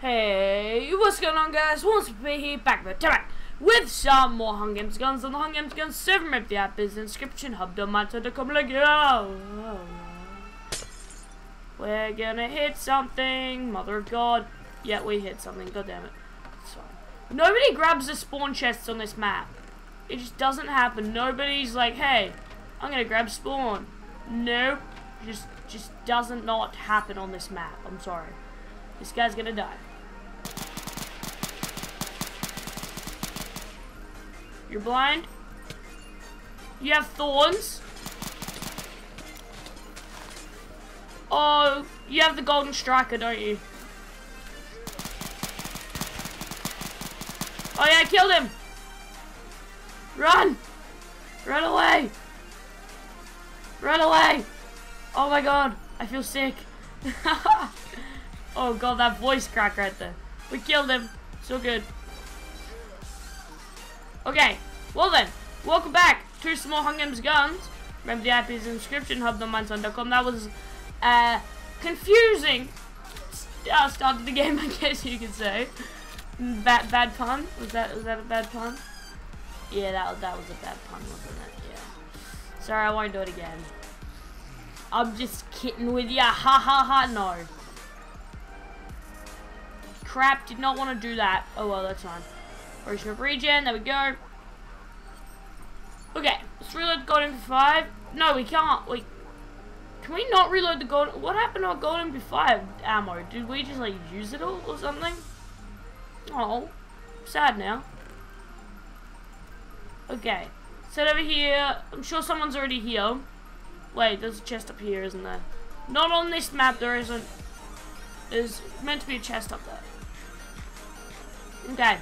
Hey, what's going on guys? Once be here back with tonight with some more Hunger Games guns on the Hunger Games guns server map. The app is inscription hub.mineswine.com like yo. We're gonna hit something, mother of god. Yeah, we hit something, god damn it. Sorry. Nobody grabs the spawn chests on this map. It just doesn't happen. Nobody's like, hey, I'm gonna grab spawn. Nope. Just just doesn't not happen on this map. I'm sorry. This guy's gonna die. You're blind? You have thorns? Oh, you have the golden striker, don't you? Oh yeah, I killed him! Run! Run away! Run away! Oh my god, I feel sick. oh god, that voice crack right there. We killed him. So good. Okay, well then, welcome back to Hunger Games Guns. Remember the app is inscription hub.mineswine.com. That was uh, confusing uh, start of the game, I guess you could say. Bad, bad pun? Was that was that a bad pun? Yeah, that that was a bad pun, wasn't it? Yeah. Sorry, I won't do it again. I'm just kidding with ya. Ha ha ha. No. Crap. Did not want to do that. Oh well, that's fine. Version of regen, there we go. Okay, let's reload golden MP5. No, we can't. Wait, can we not reload the golden? What happened to our golden MP5 ammo? Did we just like use it all or something? Oh, sad now. Okay, set over here. I'm sure someone's already here. Wait, there's a chest up here, isn't there? Not on this map, there isn't. There's meant to be a chest up there. Okay.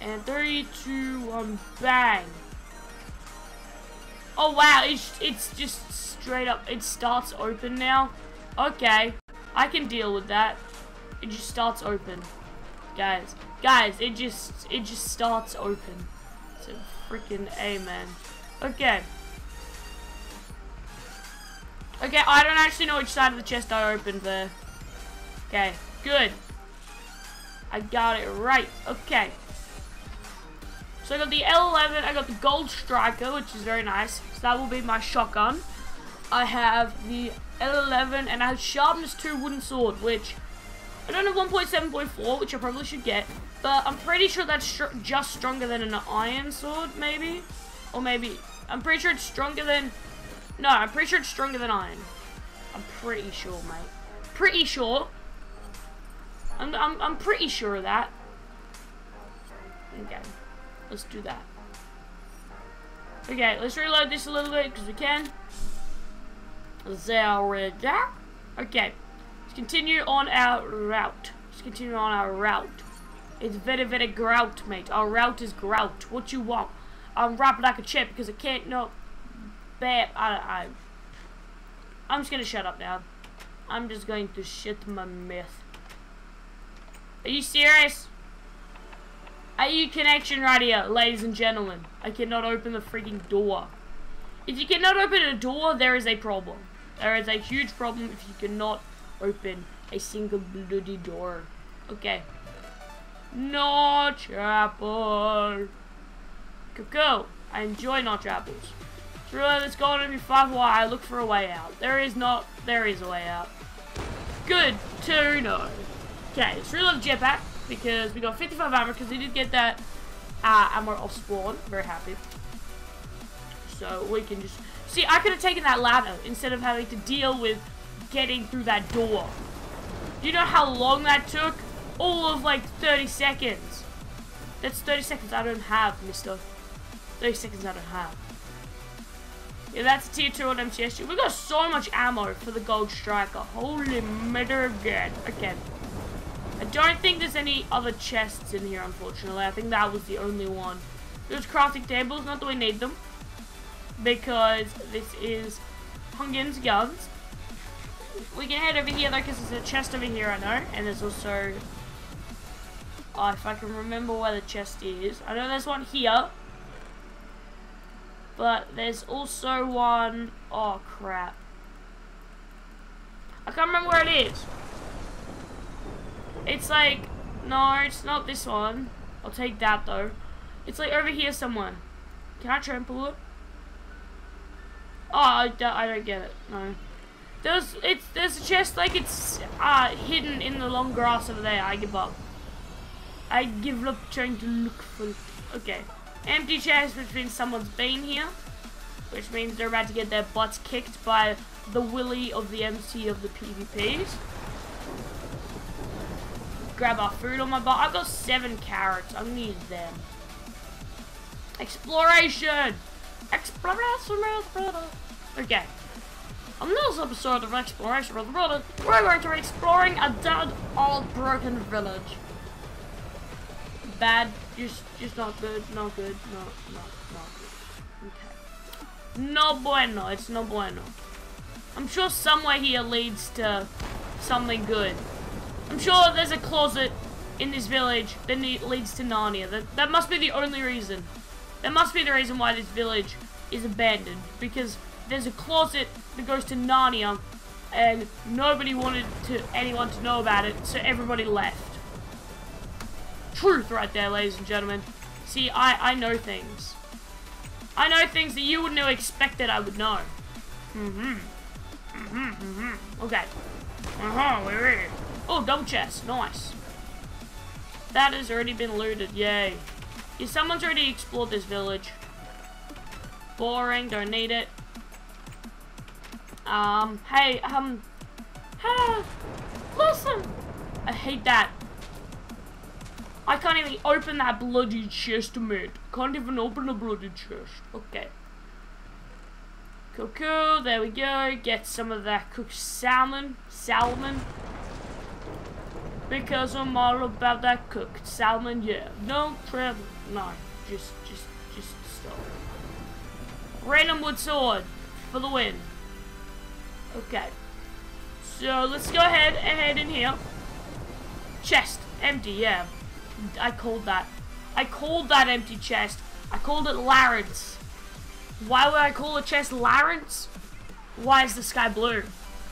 And three, two, one, bang. Oh wow, it's, it's just straight up, it starts open now. Okay, I can deal with that. It just starts open. Guys, guys, it just, it just starts open. It's a freaking amen. Okay. Okay, I don't actually know which side of the chest I opened there. Okay, good. I got it right. Okay. So I got the L11, I got the Gold Striker, which is very nice. So that will be my shotgun. I have the L11, and I have Sharpness 2 Wooden Sword, which I don't have 1.7.4, which I probably should get. But I'm pretty sure that's str just stronger than an Iron Sword, maybe? Or maybe, I'm pretty sure it's stronger than, no, I'm pretty sure it's stronger than Iron. I'm pretty sure, mate. Pretty sure. I'm, I'm, I'm pretty sure of that. Okay. Let's do that. Okay, let's reload this a little bit because we can. There we go. Okay. Let's continue on our route. Let's continue on our route. It's very, very grout, mate. Our route is grout. What you want? I'm wrapped like a chip because I can't no bad I I I'm just gonna shut up now. I'm just going to shit my myth. Are you serious? AU connection right here, ladies and gentlemen. I cannot open the freaking door. If you cannot open a door, there is a problem. There is a huge problem if you cannot open a single bloody door. Okay. Notch apple. Coco. I enjoy notch apples. Through this golden MP5 why I look for a way out. There is not, there is a way out. Good to know. Okay, reload the jetpack because we got 55 armor because we did get that uh, ammo off spawn. Very happy. So we can just... See, I could have taken that ladder instead of having to deal with getting through that door. Do you know how long that took? All of like 30 seconds. That's 30 seconds I don't have, mister. 30 seconds I don't have. Yeah, that's tier 2 on MCSG. We got so much ammo for the gold striker. Holy mother god. Okay. I don't think there's any other chests in here, unfortunately. I think that was the only one. There's crafting tables, not that we need them. Because this is Hungin's guns. We can head over here though, because there's a chest over here, I know. And there's also... Oh, if I can remember where the chest is. I know there's one here. But there's also one... Oh, crap. I can't remember where it is. It's like, no, it's not this one. I'll take that though. It's like over here somewhere. Can I trample it? Oh, I, don't- I don't get it. No. There's it's there's a chest like it's uh hidden in the long grass over there. I give up. I give up trying to look for it. Okay. Empty chest, which means someone's been here. Which means they're about to get their butts kicked by the willy of the MC of the PvPs. Grab our food on my butt. I've got seven carrots. Gonna use them. Exploration! Exploration, brother. Okay. On this episode of Exploration with Brother, we're going to be exploring a dead, old, broken village. Bad, just, just not good, not good, no, no, not good. Okay. No bueno, it's no bueno. I'm sure somewhere here leads to something good. I'm sure there's a closet in this village that leads to Narnia. That, that must be the only reason. That must be the reason why this village is abandoned. Because there's a closet that goes to Narnia and nobody wanted to anyone to know about it, so everybody left. Truth right there, ladies and gentlemen. See, I, I know things. I know things that you wouldn't have expected I would know. Mm-hmm. Mm-hmm, mm-hmm. Okay. Uh-huh, we're in. Oh, double chest. Nice. That has already been looted. Yay. Yeah, someone's already explored this village. Boring. Don't need it. Um, hey, um, hey, listen. I hate that. I can't even open that bloody chest, mate. Can't even open a bloody chest. Okay. Cool, cool. There we go. Get some of that cooked salmon. Salmon. Because I'm all about that cooked salmon, yeah. No trouble. No, just, just, just stop. Random wood sword for the win. Okay. So let's go ahead and head in here. Chest. Empty, yeah. I called that. I called that empty chest. I called it Larynx. Why would I call a chest Larynx? Why is the sky blue?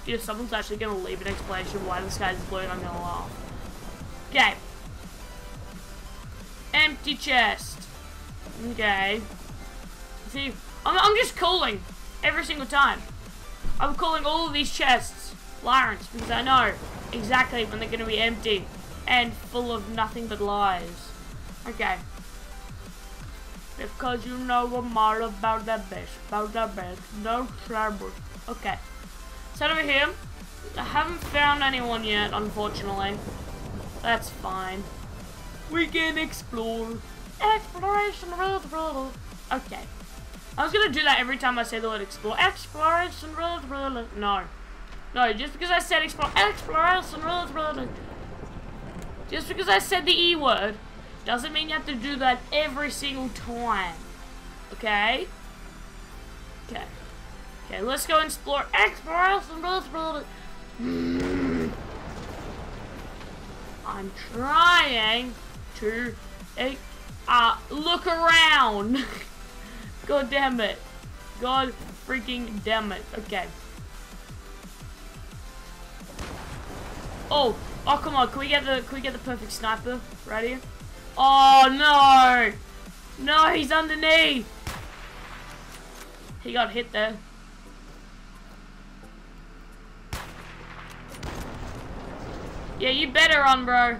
If someone's actually gonna leave an explanation why the sky is blue, I'm gonna laugh. Okay. Empty chest. Okay. See, I'm, I'm just calling every single time. I'm calling all of these chests Larynx because I know exactly when they're going to be empty and full of nothing but lies. Okay. Because you know I'm all about that bitch, about that bitch, no trouble. Okay. So over here, I haven't found anyone yet, unfortunately. That's fine. We can explore. Exploration, brother, brother. Okay. I was gonna do that every time I say the word explore. Exploration, brother, brother. No. No, just because I said explore, exploration, brother, brother. Just because I said the E word doesn't mean you have to do that every single time. Okay? Okay. Okay, let's go explore exploration, brother, brother. I'm trying to eh, uh, look around. God damn it. God freaking damn it. Okay. Oh, oh come on. Can we get the can we get the perfect sniper here? Oh no! No, he's underneath. He got hit there. Yeah, you better run, bro.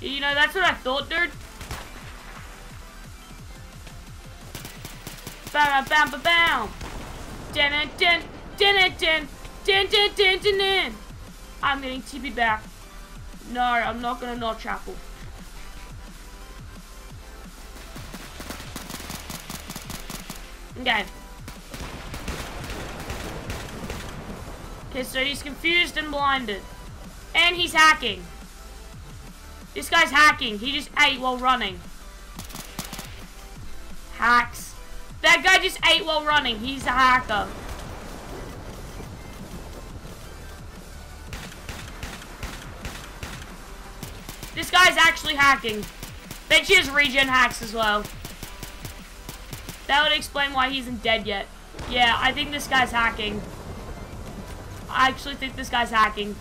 You know, that's what I thought, dude. Bam, bam, bam, bam. Dun, dun, dun, dun, dun, dun, dun, dun, dun. I'm getting TP back. No, I'm not gonna not chapel. Okay. Okay, so he's confused and blinded. And he's hacking. This guy's hacking. He just ate while running. Hacks. That guy just ate while running. He's a hacker. This guy's actually hacking. Bet she has regen hacks as well. That would explain why he isn't dead yet. Yeah, I think this guy's hacking. I actually think this guy's hacking.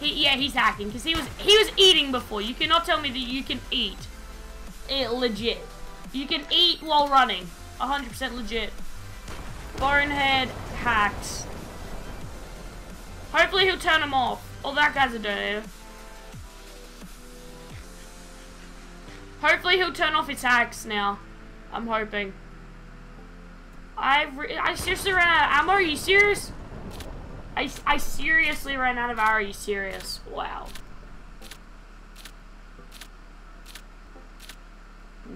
He, yeah, he's hacking because he was he was eating before. You cannot tell me that you can eat. It legit. You can eat while running. 100% legit. Bonehead hacks. Hopefully he'll turn him off. Oh, that guy's a donator. Hopefully he'll turn off his hacks now. I'm hoping. I I seriously ran out of ammo. Are you serious? I, I seriously ran out of ammo. Are you serious? Wow.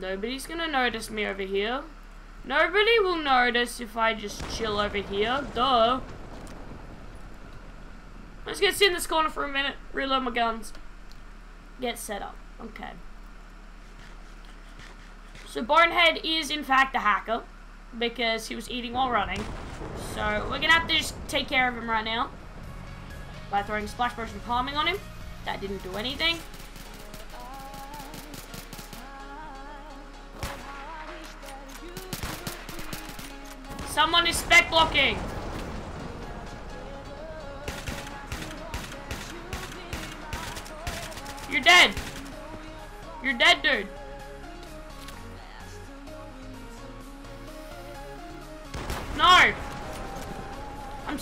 Nobody's gonna notice me over here. Nobody will notice if I just chill over here. Duh. I'm just gonna sit in this corner for a minute, reload my guns, get set up. Okay. So Bonehead is in fact a hacker because he was eating while running. So we're gonna have to just take care of him right now by throwing splash potion palming on him. That didn't do anything. Someone is spec blocking. You're dead. You're dead, dude.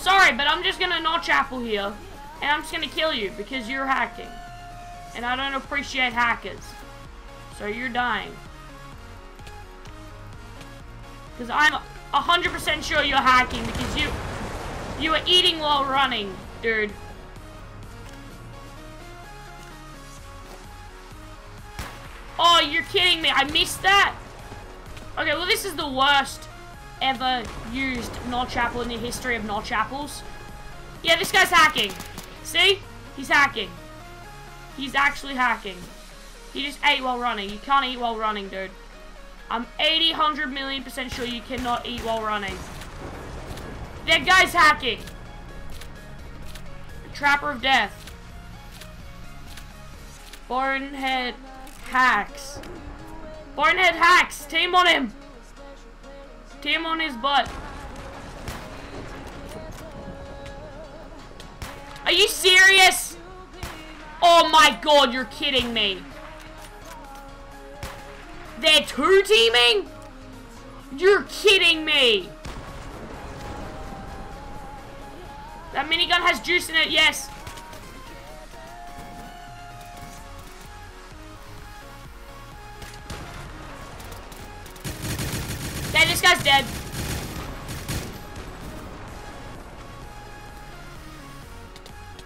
Sorry, but I'm just gonna notch apple here. And I'm just gonna kill you because you're hacking. And I don't appreciate hackers. So you're dying. Because I'm 100% sure you're hacking because you you were eating while running, dude. Oh, you're kidding me. I missed that. Okay, well, this is the worst ever used notch apple in the history of notch apples. Yeah, this guy's hacking. See? He's hacking. He's actually hacking. He just ate while running. You can't eat while running, dude. I'm 80, 100 million percent sure you cannot eat while running. That guy's hacking. Trapper of Death. Bonehead hacks. Bonehead hacks. Team on him. Team on his butt. Are you serious? Oh my god, you're kidding me. They're two teaming? You're kidding me. That minigun has juice in it, yes. Dead.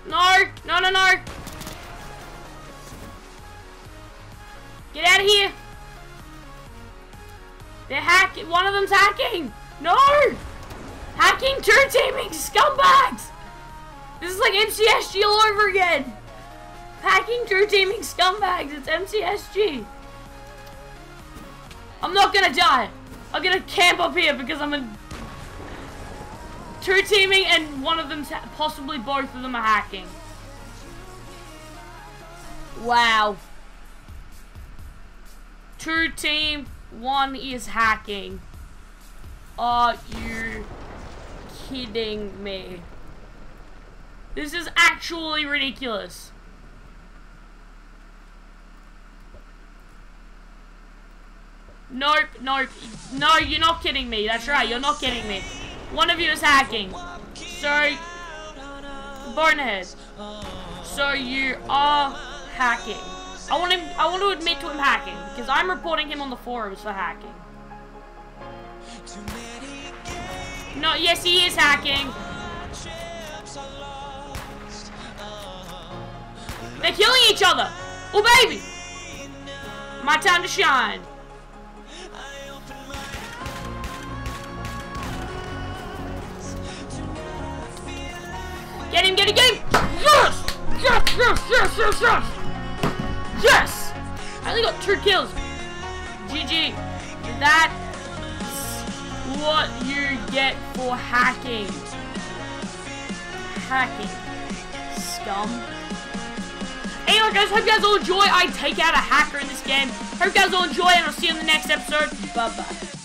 No, no, no, no. Get out of here. They're hacking. One of them's hacking. No. Hacking two teaming scumbags. This is like MCSG all over again. Hacking two teaming scumbags. It's MCSG. I'm not gonna die. I'm gonna camp up here because I'm a two teaming and one of them possibly both of them are hacking. Wow. Two team, one is hacking. Are you kidding me? This is actually ridiculous. Nope, nope. No, you're not kidding me. That's right, you're not kidding me. One of you is hacking. So, Bonehead. So you are hacking. I want him. I want to admit to him hacking because I'm reporting him on the forums for hacking. No, yes, he is hacking. They're killing each other. Oh, baby. My time to shine. Get him, get him, get him! Yes! Yes, yes, yes, yes, yes! Yes! I only got two kills. GG. That's what you get for hacking. Hacking. Scum. Anyway guys, hope you guys all enjoy. I take out a hacker in this game. Hope you guys all enjoy and I'll see you in the next episode. Bye-bye.